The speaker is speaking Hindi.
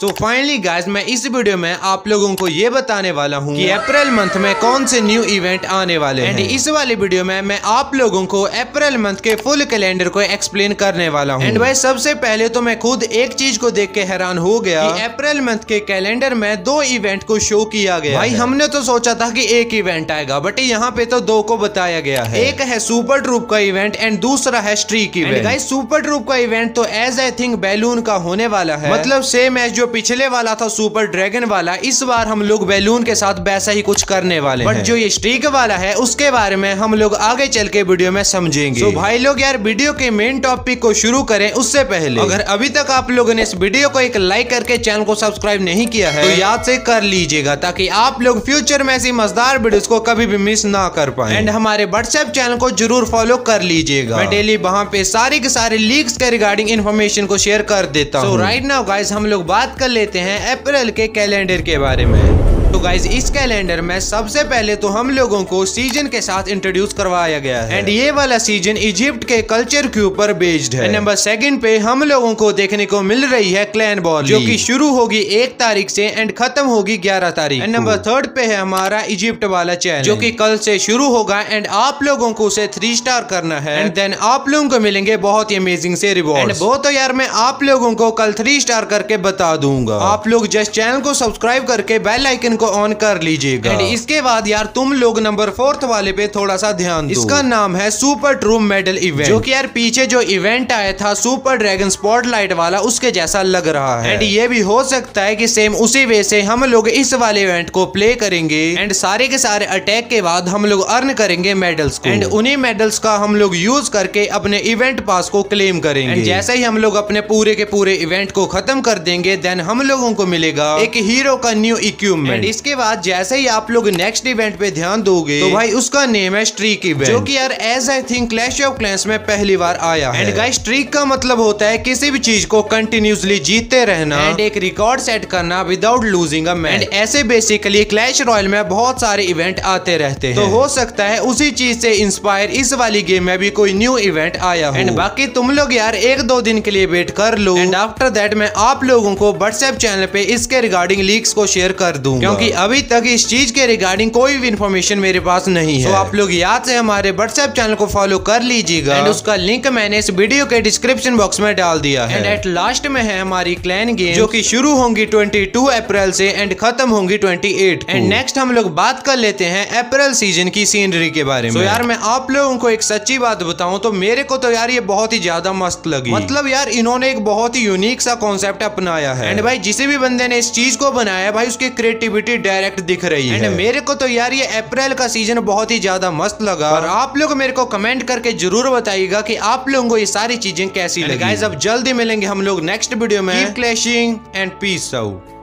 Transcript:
सो फाइनली गाइज़ मैं इस वीडियो में आप लोगों को ये बताने वाला हूँ कि अप्रैल मंथ में कौन से न्यू इवेंट आने वाले हैं। एंड इस वाले वीडियो में मैं आप लोगों को अप्रैल मंथ के फुल कैलेंडर को एक्सप्लेन करने वाला हूँ। एंड भाई सबसे पहले तो मैं खुद एक चीज़ को देख के हैरान हो गया कि अप्रैल मंथ के कैलेंडर में दो इवेंट को शो किया गया भाई हमने तो सोचा था की एक इवेंट आएगा बट यहाँ पे तो दो को बताया गया है। एक है सुपर ट्रूप का इवेंट एंड दूसरा है streak event guys super troop का इवेंट तो एज आई थिंक बैलून का होने वाला है। मतलब सेम एज जो पिछले वाला था सुपर ड्रैगन वाला इस बार हम लोग बैलून के साथ वैसा ही कुछ करने वाले बट जो ये स्ट्रीक वाला है उसके बारे में हम लोग आगे चल के वीडियो में समझेंगे। तो भाई लोग यार वीडियो के मेन टॉपिक को शुरू करें उससे पहले। अगर अभी तक आप लोगों ने इस वीडियो को एक लाइक करके चैनल को सब्सक्राइब नहीं किया है तो याद से कर लीजिएगा ताकि आप लोग फ्यूचर में ऐसी मजदार वीडियो को कभी भी मिस ना कर पाए। एंड हमारे व्हाट्सएप चैनल को ज़रूर फॉलो कर लीजिएगा। मैं डेली वहाँ पे सारे के सारे लीक्स के रिगार्डिंग इन्फॉर्मेशन को शेयर कर देता हूँ। राइट नाउ गाइस हम लोग बात कर लेते हैं अप्रैल के कैलेंडर के बारे में। गाइज़ इस कैलेंडर में सबसे पहले तो हम लोगों को सीज़न के साथ इंट्रोड्यूस करवाया गया है। एंड ये वाला सीज़न इजिप्ट के कल्चर के ऊपर बेस्ड है। नंबर सेकंड पे हम लोगों को देखने को मिल रही है क्लैन बॉल जो कि शुरू होगी एक तारीख से एंड खत्म होगी ग्यारह तारीख। एंड नंबर थर्ड पे है हमारा इजिप्ट वाला चैनल जो की कल से शुरू होगा एंड आप लोगों को उसे थ्री स्टार करना है। एंड देन आप लोगों को मिलेंगे बहुत ही अमेजिंग से रिवॉर्ड वो तो यार मैं आप लोगों को कल थ्री स्टार करके बता दूँगा। आप लोग जस्ट चैनल को सब्सक्राइब करके बेल आइकन को ऑन कर लीजिएगा। एंड इसके बाद यार तुम लोग नंबर फोर्थ वाले पे थोड़ा सा ध्यान दो। इसका नाम है सुपर ट्रूम मेडल इवेंट जो कि यार पीछे जो इवेंट आया था सुपर ड्रैगन स्पॉटलाइट वाला उसके जैसा लग रहा है। एंड ये भी हो सकता है कि सेम उसी वे से हम लोग इस वाले इवेंट को प्ले करेंगे। एंड सारे के सारे अटैक के बाद हम लोग अर्न करेंगे मेडल्स को। एंड उन्हीं मेडल्स का हम लोग यूज़ करके अपने इवेंट पास को क्लेम करेंगे। जैसे ही हम लोग अपने पूरे के पूरे इवेंट को खत्म कर देंगे देन हम लोगों को मिलेगा एक हीरो का न्यू इक्विपमेंट इसके बाद जैसे ही आप लोग नेक्स्ट इवेंट पे ध्यान दोगे तो भाई उसका नेम है स्ट्रीक इवेंट जो कि यार as I think clash of clans में पहली बार आया एंड गाइस स्ट्रीक का मतलब होता है किसी भी चीज़ को कंटिन्यूसली जीतते रहना। एंड एक रिकॉर्ड सेट करना without losing a match and ऐसे बेसिकली क्लैश रॉयल में बहुत सारे इवेंट आते रहते हैं तो हो। सकता है उसी चीज़ से इंस्पायर इस वाली गेम में भी कोई न्यू इवेंट आया एंड बाकी तुम लोग यार एक दो दिन के लिए वेट कर लो। एंड आफ्टर दैट मैं आप लोगों को व्हाट्सएप चैनल पे इसके रिगार्डिंग लीक्स को शेयर कर दूँगा। क्योंकि अभी तक इस चीज़ के रिगार्डिंग कोई भी इन्फॉर्मेशन मेरे पास नहीं है। तो आप लोग याद से हमारे व्हाट्सएप चैनल को फॉलो कर लीजिएगा। एंड उसका लिंक मैंने इस वीडियो के डिस्क्रिप्शन बॉक्स में डाल दिया है। एंड एट लास्ट में है हमारी क्लैन गेम जो कि शुरू होंगी 22 अप्रैल से एंड खत्म होंगी 28 एंड नेक्स्ट हम लोग बात कर लेते हैं अप्रैल सीज़न की सीनरी के बारे में। तो यार मैं आप लोगों को एक सच्ची बात बताऊँ तो मेरे को तो यार ये बहुत ही ज़्यादा मस्त लगी। मतलब यार इन्होंने एक बहुत ही यूनिक सा कॉन्सेप्ट अपनाया है। एंड भाई जिसे भी बंदे ने इस चीज़ को बनाया भाई उसकी क्रिएटिविटी डायरेक्ट दिख रही है। मेरे को तो यार ये अप्रैल का सीज़न बहुत ही ज़्यादा मस्त लगा। और आप लोग मेरे को कमेंट करके ज़रूर बताइएगा कि आप लोगों को ये सारी चीज़ें कैसी लगी। गाइस अब जल्दी मिलेंगे हम लोग नेक्स्ट वीडियो में। Clashing and peace out